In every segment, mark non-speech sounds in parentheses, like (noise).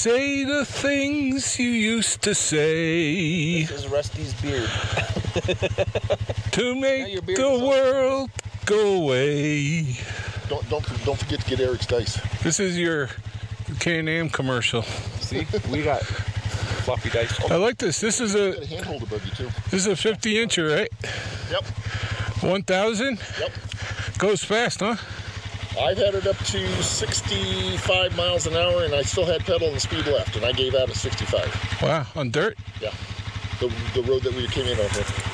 say the things you used to say This is Rusty's beard. (laughs) to make your beard the is all- world go away. Don't don't don't forget to get Eric's dice. This is your K&M commercial. See, we got floppy dice. I like this. This is a a hand holder buggy too. this is a 50 incher, right? Yep. 1000 Yep. goes fast, huh? I've had it up to 65 miles an hour, and I still had pedal and speed left, and I gave out at 65. Wow, on dirt. Yeah. The, the road that we came in over.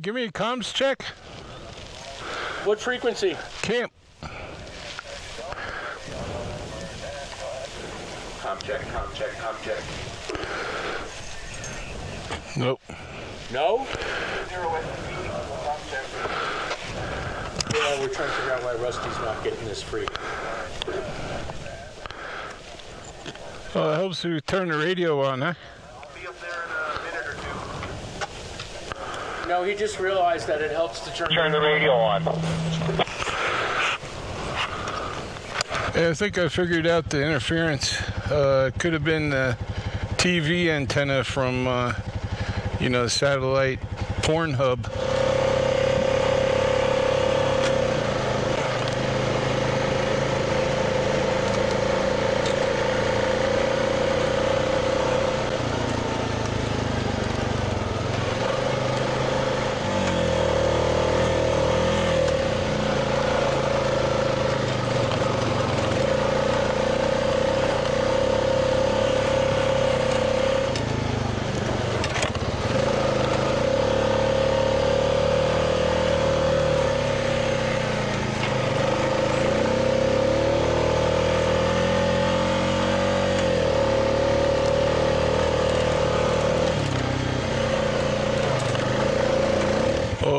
Give me a comms check. What frequency? Camp. Com check, com check, com check. Nope. No? Yeah, we're trying to figure out why Rusty's not getting this free. Well, it helps you turn the radio on, huh? No, he just realized that it helps to turn, Turn the radio on. Yeah, I think I figured out the interference. Uh, could have been the TV antenna from, uh, you know, satellite porn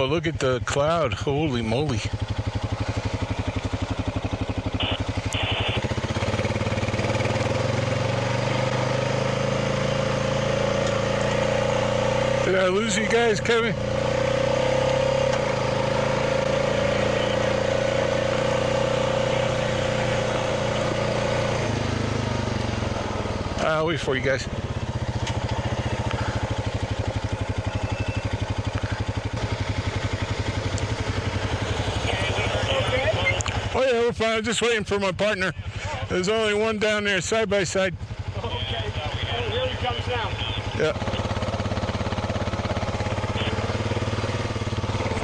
Oh, look at the cloud. Holy moly. Did I lose you guys, Kevin? I'll wait for you guys. I'm just waiting for my partner. There's only one down there, side by side. Okay. Here he comes now. Yeah.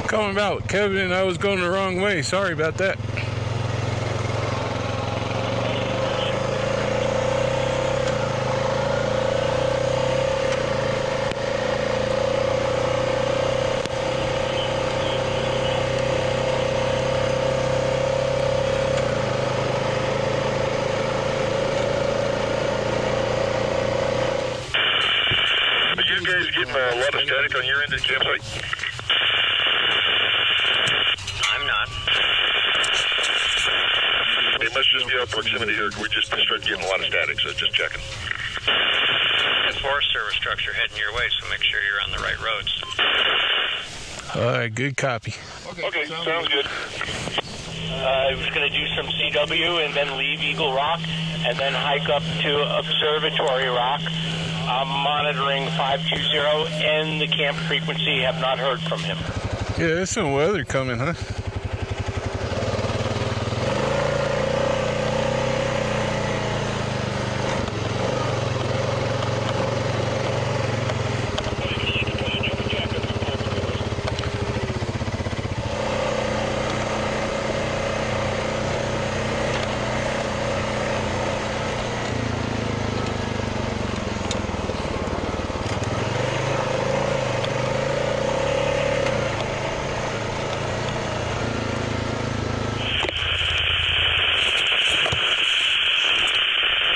Coming out, Kevin. I was going the wrong way. Sorry about that. Are you guys getting a lot of static on your end of the campsite? I'm not. It must just be our proximity here. We just started getting a lot of static, so just checking. The Forest Service trucks are heading your way, so make sure you're on the right roads. All right, good copy. Okay, sounds good. I was going to do some CW and then leave Eagle Rock and then hike up to Observatory Rock. I'm monitoring 520 and the camp frequency. Have not heard from him. Yeah, there's some weather coming, huh?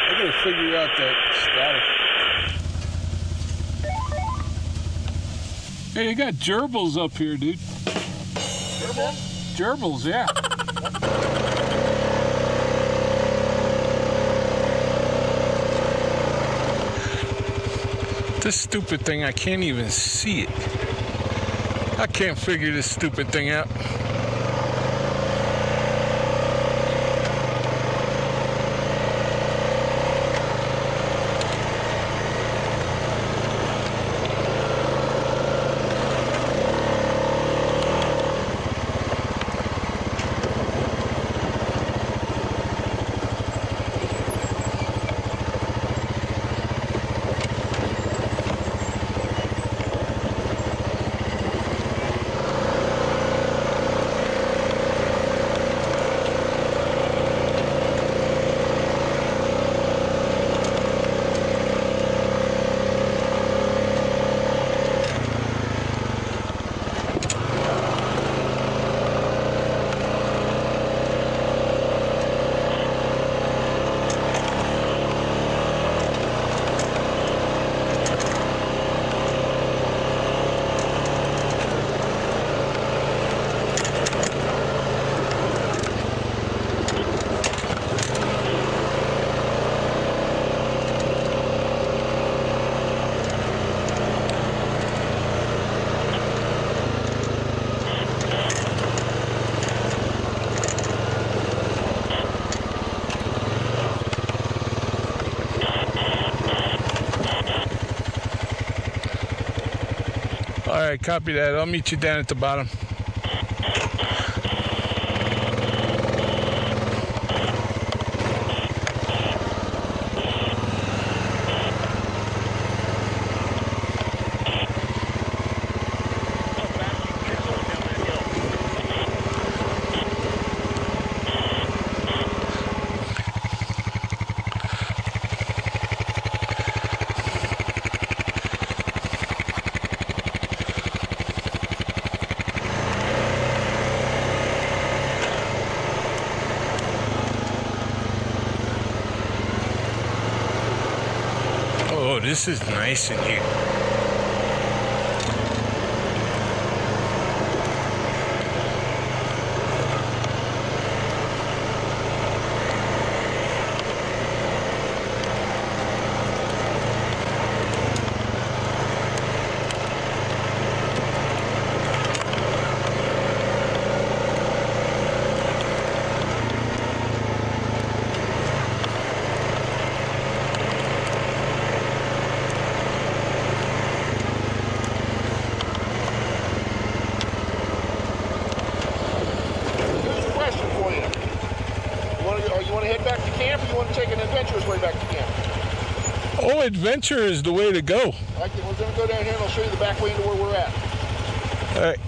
I gotta figure out that static. Hey, you got gerbils up here, dude. Gerbils? Gerbils, yeah. This stupid thing, I can't even see it. I can't figure this stupid thing out. Right, copy that. I'll meet you down at the bottom. Oh, this is nice in here. Here's a question for you. You want to, you want to head back to camp or you want to take an adventurous way back to camp? Adventure is the way to go. I can, we're going to go down here and I'll show you the back way into where we're at. All right.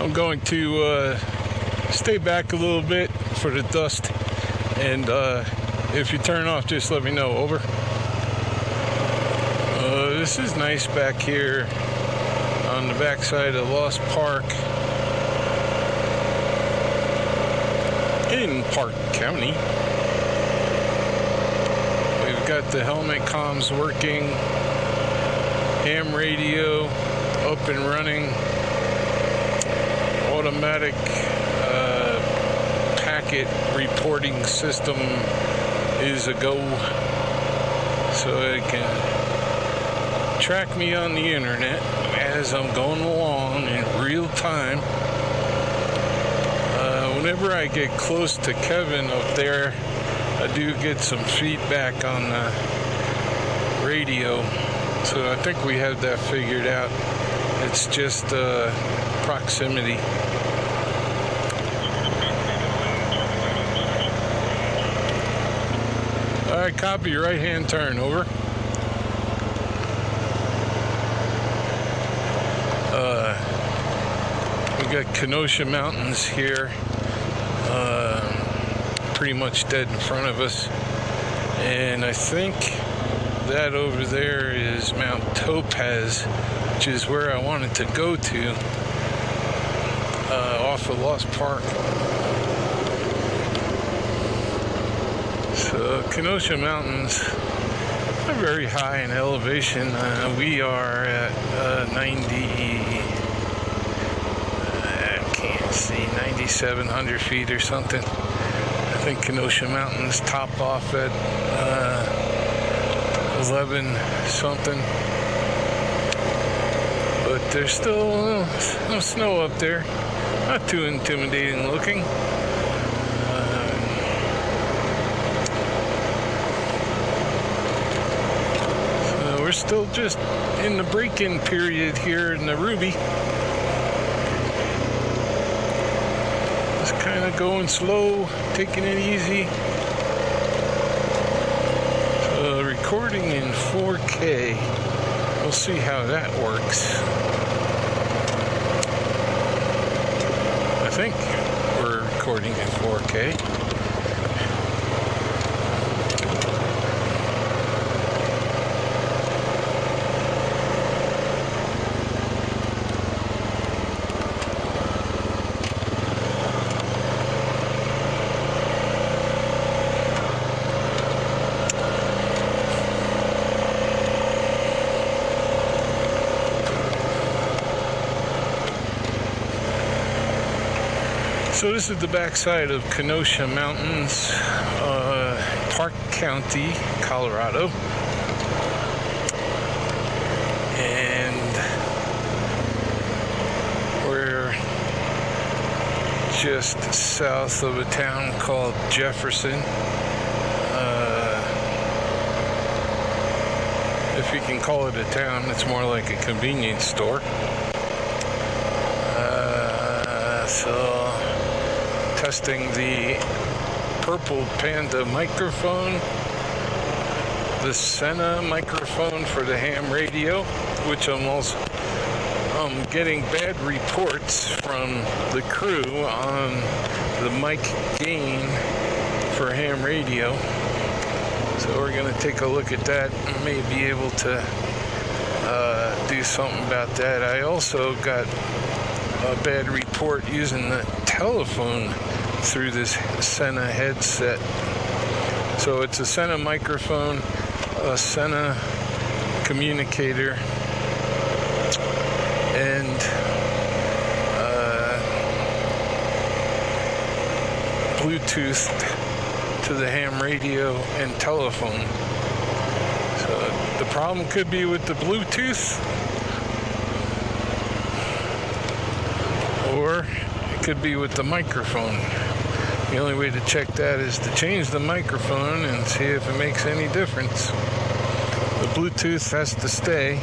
I'm going to uh, stay back a little bit for the dust, and uh, if you turn off, just let me know. Over. This is nice back here on the backside of Lost Park. in Park County. We've got the helmet comms working, ham radio up and running, automatic uh, packet reporting system is a go, so it can track me on the internet as I'm going along in real time. Uh, whenever I get close to Kevin up there, I do get some feedback on the radio. So I think we have that figured out. It's just uh, proximity. All right, copy. Right hand turn. Over. We got Kenosha Mountains here, uh, pretty much dead in front of us. And I think that over there is Mount Topaz, which is where I wanted to go to, uh, off of Lost Park. So Kenosha Mountains are very high in elevation. Uh, we are at uh, 90. Can't see 9,700 feet or something. I think Kenosha Mountains top off at uh, 11 something. But there's still uh, no snow up there. Not too intimidating looking. Uh, we're still just in the break-in period here in the Ruby. Just kind of going slow, taking it easy. So recording in 4K. We'll see how that works. I think we're recording in 4K. So this is the backside of Kenosha Mountains, uh, Park County, Colorado. And we're just south of a town called Jefferson. Uh, if you can call it a town, it's more like a convenience store. Uh, so testing the Purple Panda microphone, the Sena microphone for the ham radio, which I'm also um, getting bad reports from the crew on the mic gain for ham radio. So we're going to take a look at that and may be able to uh, do something about that. I also got a bad report using the telephone through this Sena headset. So it's a Sena microphone, a Sena communicator, and uh, Bluetooth to the ham radio and telephone. So the problem could be with the Bluetooth, or it could be with the microphone. The only way to check that is to change the microphone and see if it makes any difference. The Bluetooth has to stay.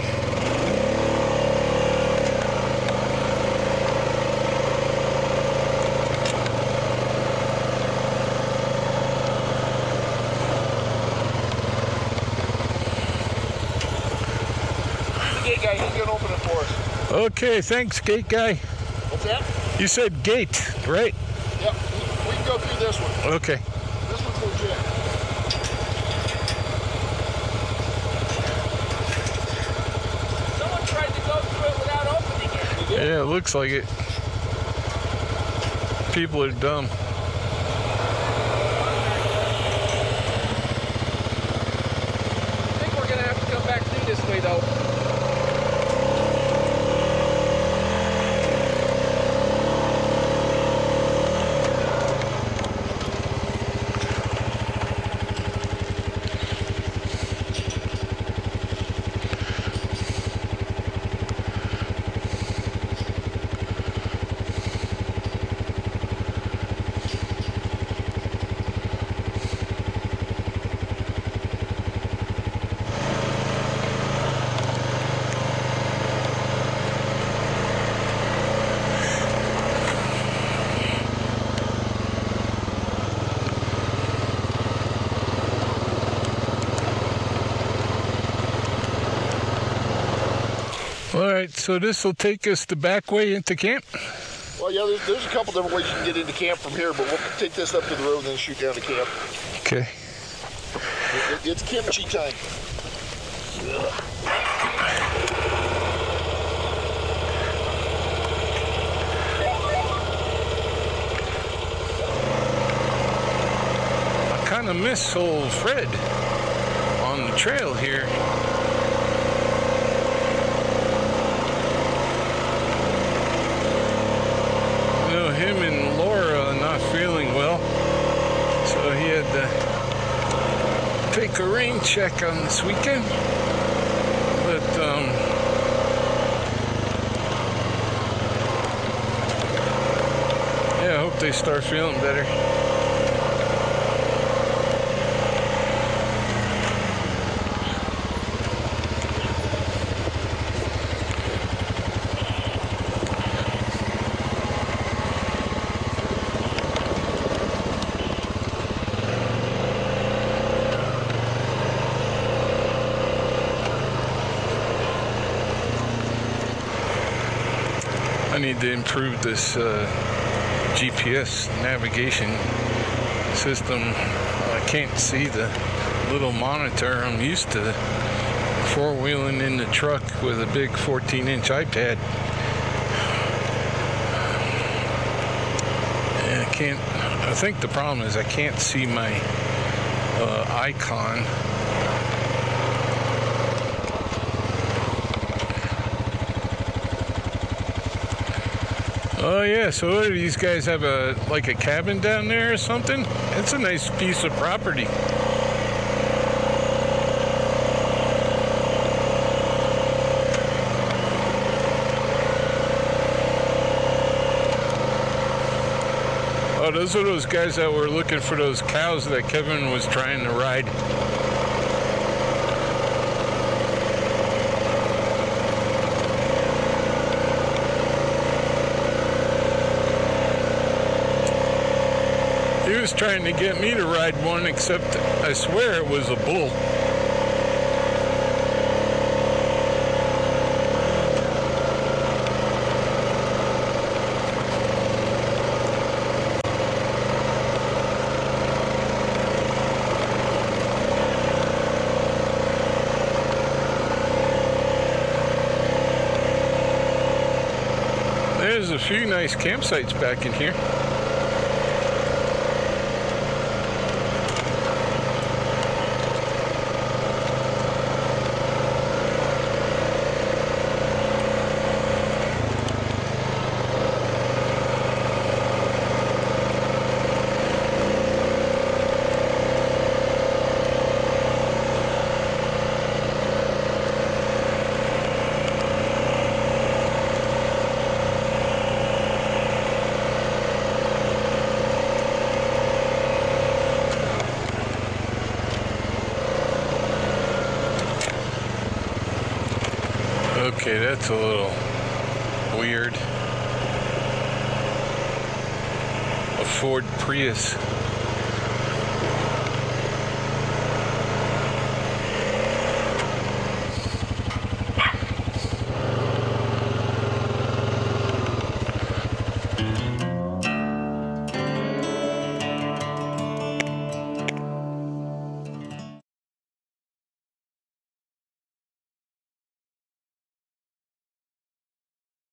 Gate guy, he's gonna open it for us. Okay, thanks, gate guy. What's that? You said gate, right? Yep, we, can go through this one. Okay. This one's legit. Someone tried to go through it without opening it. Yeah, it looks like it. People are dumb. I think we're gonna have to come back through this way though. All right, so this will take us the back way into camp. Well, yeah, there's, there's a couple different ways you can get into camp from here, but we'll take this up to the road and then shoot down to camp. Okay. It, it's kimchi time. I kind of miss old Fred on the trail here. You know, him and Laura are not feeling well, so he had a rain check on this weekend. But, um, yeah, I hope they start feeling better. Need to improve this uh, GPS navigation system. I can't see the little monitor. I'm used to four wheeling in the truck with a big 14 inch iPad. And I can't, I think the problem is I can't see my uh, icon Oh yeah, so what these guys have a like a cabin down there or something? It's a nice piece of property. Oh, those are those guys that were looking for those cows that Kevin was trying to ride. Was trying to get me to ride one, except I swear it was a bull. There's a few nice campsites back in here. Okay, that's a little weird. A Ford Prius